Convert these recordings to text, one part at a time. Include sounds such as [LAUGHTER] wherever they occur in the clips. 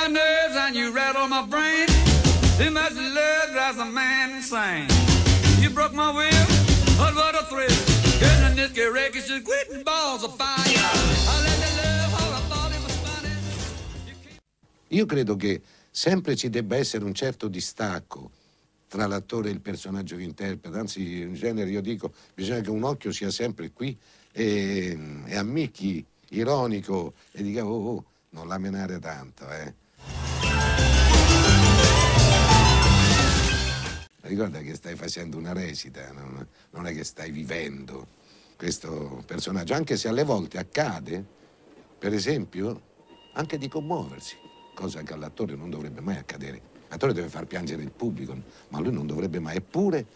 my nerves and you rattle my brain. Too much love drives a man insane. You broke my will, but what a thrill. Getting this get wreckage, just quitting balls of fire. Io credo che sempre ci debba essere un certo distacco tra l'attore e il personaggio che interpreta, anzi in genere io dico bisogna che un occhio sia sempre qui e, e ammicchi ironico e dica oh, oh non la menare tanto eh. Ricorda che stai facendo una recita, non, non è che stai vivendo questo personaggio, anche se alle volte accade, per esempio, anche di commuoversi, cosa che all'attore non dovrebbe mai accadere. L'attore deve far piangere il pubblico, ma lui non dovrebbe mai. Eppure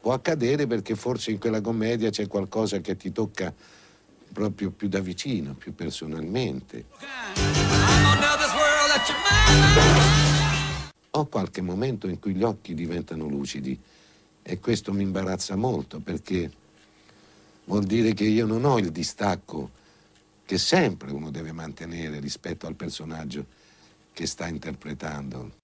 può accadere perché forse in quella commedia c'è qualcosa che ti tocca proprio più da vicino, più personalmente. Ho qualche momento in cui gli occhi diventano lucidi e questo mi imbarazza molto perché vuol dire che io non ho il distacco che sempre uno deve mantenere rispetto al personaggio che sta interpretando.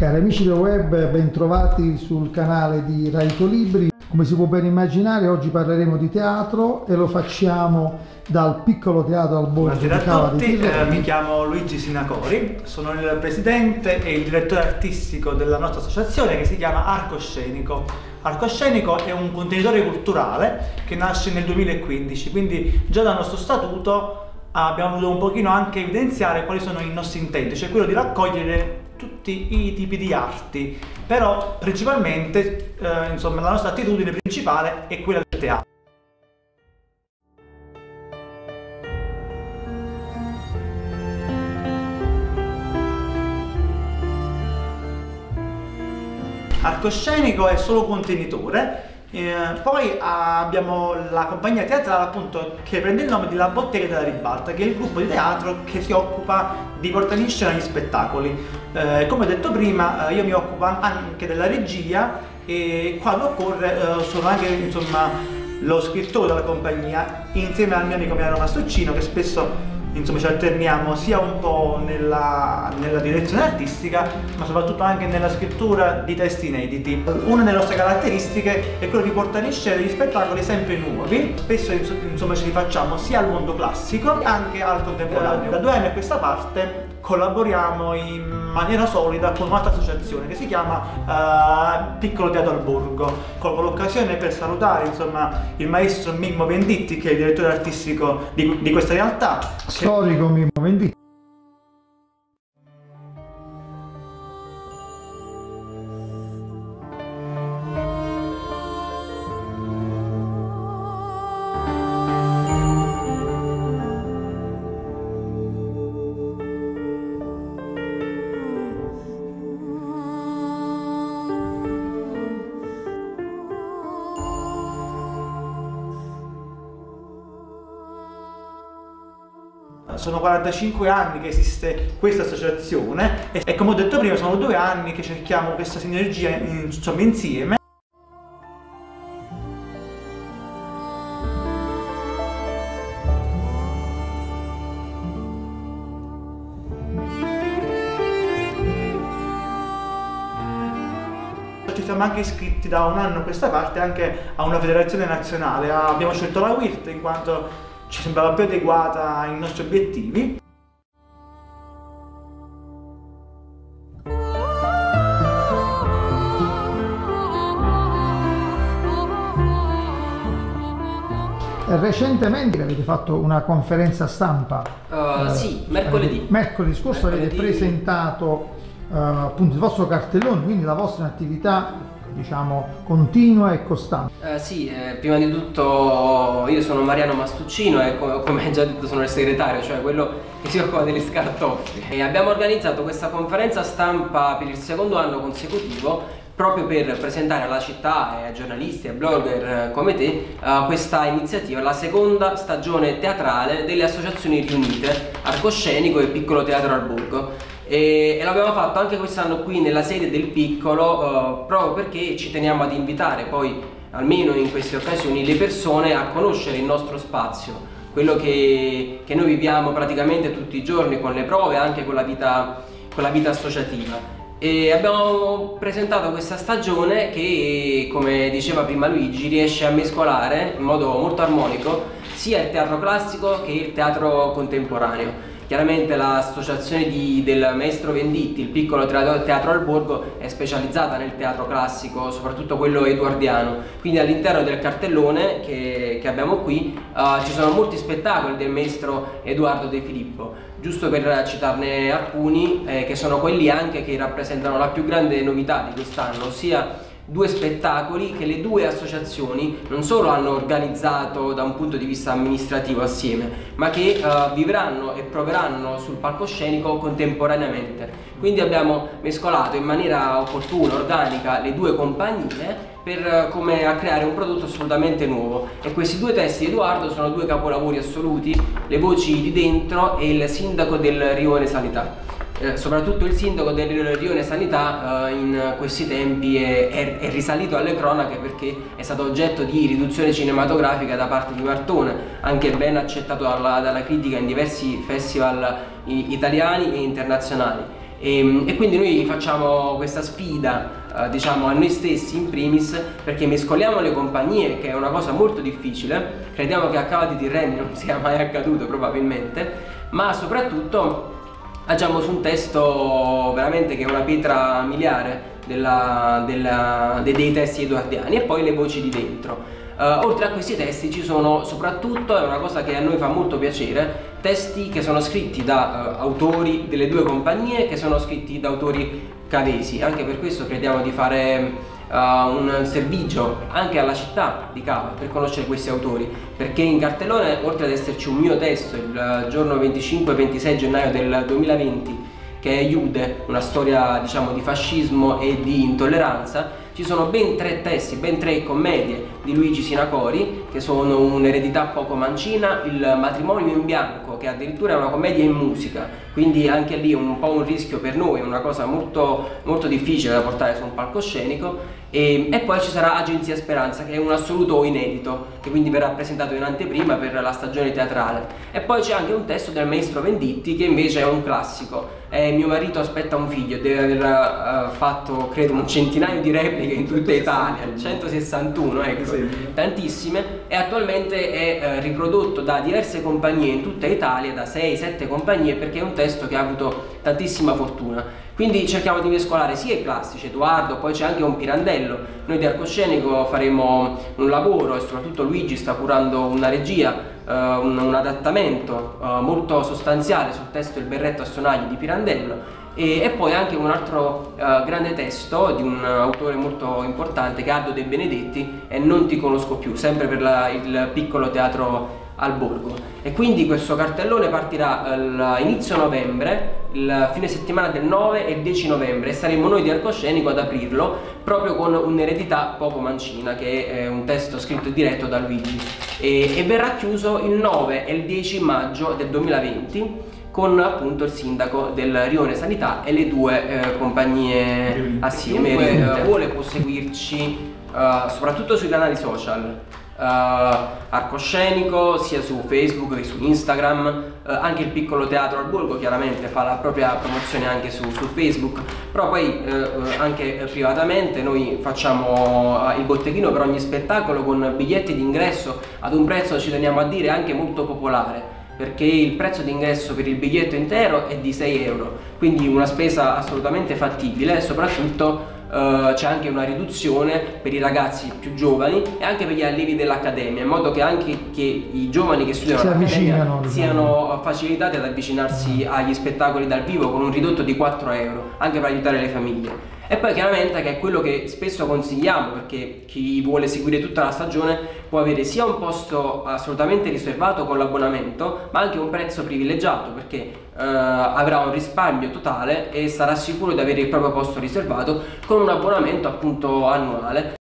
Cari amici del web, bentrovati sul canale di Raito Libri. Come si può ben immaginare, oggi parleremo di teatro e lo facciamo dal piccolo teatro al borgo di Buonasera Cava a tutti, eh, mi chiamo Luigi Sinacori, sono il presidente e il direttore artistico della nostra associazione che si chiama Arcoscenico. Arcoscenico è un contenitore culturale che nasce nel 2015, quindi già dal nostro statuto abbiamo voluto un pochino anche evidenziare quali sono i nostri intenti, cioè quello di raccogliere tutti i tipi di arti, però principalmente eh, insomma la nostra attitudine principale è quella del teatro. Arcoscenico è solo contenitore. Eh, poi ah, abbiamo la compagnia teatrale appunto che prende il nome di La Bottega della Ribalta, che è il gruppo di teatro che si occupa di portare in scena gli spettacoli. Eh, come ho detto prima, eh, io mi occupo anche della regia e quando occorre eh, sono anche insomma lo scrittore della compagnia insieme al mio amico Milano Mastuccino che spesso insomma ci alterniamo sia un po' nella, nella direzione artistica ma soprattutto anche nella scrittura di testi inediti. Una delle nostre caratteristiche è quella di portare in scena degli spettacoli sempre nuovi, spesso ins- insomma ci rifacciamo sia al mondo classico che anche al contemporaneo. Da due anni a questa parte collaboriamo in maniera solida con un'altra associazione che si chiama eh, Piccolo Teatro al Borgo. Colgo l'occasione per salutare insomma il maestro Mimmo Venditti che è il direttore artistico di, di questa realtà. Storico Mimmo Venditti. Sono 45 anni che esiste questa associazione e, e come ho detto prima sono due anni che cerchiamo questa sinergia in- insomma, insieme. Ci siamo anche iscritti da un anno a questa parte anche a una federazione nazionale. Abbiamo scelto la WIRT in quanto ci sembrava più adeguata ai nostri obiettivi. Recentemente avete fatto una conferenza stampa. Uh, eh, sì, mercoledì. Mercoledì scorso avete Mercoledì. presentato eh, appunto il vostro cartellone, quindi la vostra attività diciamo continua e costante. Eh, sì, eh, prima di tutto io sono Mariano Mastuccino e co- come hai già detto sono il segretario, cioè quello che si occupa degli scartoffi. E abbiamo organizzato questa conferenza stampa per il secondo anno consecutivo proprio per presentare alla città e ai giornalisti e blogger eh, come te eh, questa iniziativa, la seconda stagione teatrale delle associazioni riunite Arcoscenico e Piccolo Teatro al Borgo. E, e l'abbiamo fatto anche quest'anno qui nella sede del piccolo uh, proprio perché ci teniamo ad invitare poi almeno in queste occasioni le persone a conoscere il nostro spazio quello che, che noi viviamo praticamente tutti i giorni con le prove anche con la vita, con la vita associativa e abbiamo presentato questa stagione che, come diceva prima Luigi, riesce a mescolare in modo molto armonico sia il teatro classico che il teatro contemporaneo. Chiaramente l'associazione del maestro Venditti, il piccolo teatro, teatro al borgo, è specializzata nel teatro classico, soprattutto quello edoardiano. Quindi all'interno del cartellone che, che abbiamo qui uh, ci sono molti spettacoli del maestro Edoardo De Filippo. Giusto per citarne alcuni, eh, che sono quelli anche che rappresentano la più grande novità di quest'anno, ossia due spettacoli che le due associazioni non solo hanno organizzato da un punto di vista amministrativo assieme, ma che uh, vivranno e proveranno sul palcoscenico contemporaneamente. Quindi abbiamo mescolato in maniera opportuna, organica, le due compagnie per uh, come a creare un prodotto assolutamente nuovo e questi due testi di Edoardo sono due capolavori assoluti, le voci di dentro e il sindaco del Rione Sanità. Eh, soprattutto il sindaco del Rione Sanità eh, in questi tempi è, è, è, risalito alle cronache perché è stato oggetto di riduzione cinematografica da parte di Martone, anche ben accettato dalla, dalla critica in diversi festival italiani e internazionali. E, ehm, e, quindi noi facciamo questa sfida eh, diciamo a noi stessi in primis perché mescoliamo le compagnie che è una cosa molto difficile crediamo che a Cava di Tirreni non sia mai accaduto probabilmente ma soprattutto agiamo su un testo veramente che è una pietra miliare della, della, dei, dei testi edoardiani e poi le voci di dentro. Uh, oltre a questi testi ci sono soprattutto, è una cosa che a noi fa molto piacere, testi che sono scritti da uh, autori delle due compagnie, che sono scritti da autori cavesi, anche per questo crediamo di fare uh, un servizio anche alla città di Cava per conoscere questi autori. Perché in cartellone oltre ad esserci un mio testo il giorno 25-26 gennaio del 2020 che è Iude, una storia diciamo di fascismo e di intolleranza ci sono ben tre testi, ben tre commedie di Luigi Sinacori che sono un'eredità poco mancina, il matrimonio in bianco che addirittura è una commedia in musica, quindi anche lì un po' un rischio per noi, una cosa molto, molto difficile da portare su un palcoscenico. E, e, poi ci sarà Agenzia Speranza che è un assoluto inedito che quindi verrà presentato in anteprima per la stagione teatrale. E poi c'è anche un testo del maestro Venditti che invece è un classico. Eh, mio marito aspetta un figlio deve aver uh, fatto credo un centinaio di repliche in tutta Italia 161 ecco tantissime. E attualmente è uh, riprodotto da diverse compagnie in tutta Italia da 6-7 compagnie perché è un testo che ha avuto tantissima fortuna quindi cerchiamo di mescolare sia i classici, Edoardo, poi c'è anche un Pirandello. Noi di Arcoscenico faremo un lavoro e soprattutto Luigi sta curando una regia, uh, un, un, adattamento uh, molto sostanziale sul testo Il berretto a sonagli di Pirandello e, e poi anche un altro uh, grande testo di un autore molto importante Aldo De Benedetti e Non ti conosco più, sempre per la, il piccolo teatro al borgo. E quindi questo cartellone partirà all'inizio novembre il fine settimana del 9 e il 10 novembre e saremo noi di Arcoscenico ad aprirlo proprio con un'eredità poco mancina che è un testo scritto e diretto da Luigi. E, e verrà chiuso il 9 e il 10 maggio del 2020 con appunto il sindaco del Rione Sanità e le due eh, compagnie assieme. Chiunque eh, vuole può seguirci uh, soprattutto sui canali social arcoscenico sia su Facebook che su Instagram, uh, anche il piccolo teatro al borgo chiaramente fa la propria promozione anche su, su Facebook, però poi uh, anche privatamente noi facciamo il botteghino per ogni spettacolo con biglietti d'ingresso ad un prezzo ci teniamo a dire anche molto popolare. Perché il prezzo d'ingresso per il biglietto intero è di 6 euro, quindi una spesa assolutamente fattibile soprattutto uh, c'è anche una riduzione per i ragazzi più giovani e anche per gli allievi dell'accademia, in modo che anche che i giovani che studiano all'accademia diciamo. siano facilitati ad avvicinarsi agli spettacoli dal vivo con un ridotto di 4 euro, anche per aiutare le famiglie. E poi chiaramente che è quello che spesso consigliamo perché chi vuole seguire tutta la stagione può avere sia un posto assolutamente riservato con l'abbonamento ma anche un prezzo privilegiato perché eh, avrà un risparmio totale e sarà sicuro di avere il proprio posto riservato con un abbonamento appunto annuale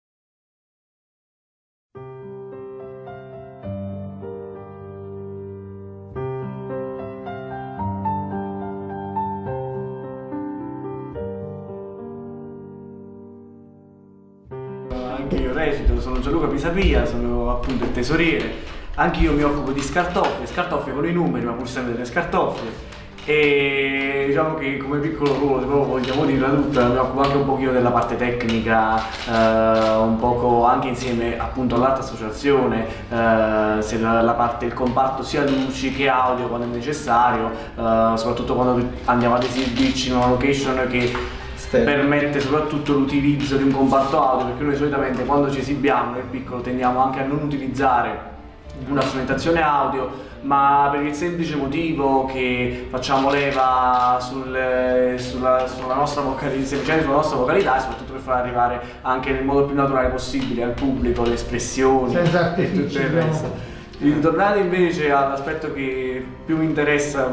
anche io recito, sono Gianluca Pisapia, sono appunto il tesoriere. Anche io mi occupo di scartoffie, scartoffie con i numeri, ma pur sempre delle scartoffie. E diciamo che come piccolo ruolo, se proprio vogliamo dirla tutta, mi occupo anche un pochino della parte tecnica, eh, un poco anche insieme appunto all'altra associazione, eh, se la, la parte, il comparto sia luci che audio quando è necessario, eh, soprattutto quando andiamo ad esibirci in una location che permette soprattutto l'utilizzo di un comparto audio perché noi solitamente quando ci esibiamo nel piccolo tendiamo anche a non utilizzare una strumentazione audio ma per il semplice motivo che facciamo leva sul, sulla, sulla, nostra vocalità, sulla nostra vocalità e soprattutto per far arrivare anche nel modo più naturale possibile al pubblico le espressioni. E tutto il resto. Ritornando invece all'aspetto che più mi interessa,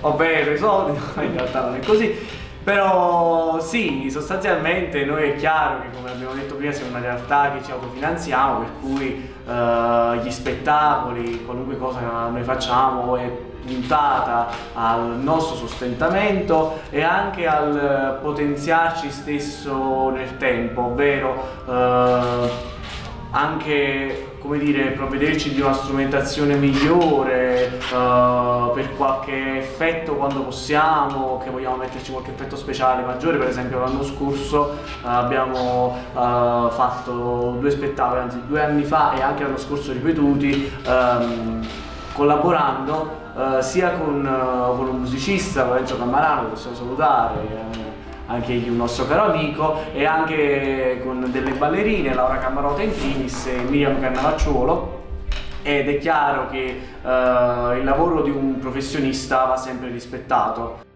ovvero i soldi, [LAUGHS] in realtà non è così, però sì, sostanzialmente noi è chiaro che come abbiamo detto prima siamo una realtà che ci autofinanziamo, per cui eh, gli spettacoli, qualunque cosa noi facciamo è puntata al nostro sostentamento e anche al potenziarci stesso nel tempo, ovvero eh, anche come dire, provvederci di una strumentazione migliore uh, per qualche effetto quando possiamo, che vogliamo metterci qualche effetto speciale maggiore, per esempio l'anno scorso uh, abbiamo uh, fatto due spettacoli, anzi due anni fa e anche l'anno scorso ripetuti, um, collaborando sia con, con, un musicista, Lorenzo Cammarano, che possiamo salutare, anche un nostro caro amico, e anche con delle ballerine, Laura Camarota in primis e Miriam Cannavacciuolo. Ed è chiaro che uh, il lavoro di un professionista va sempre rispettato.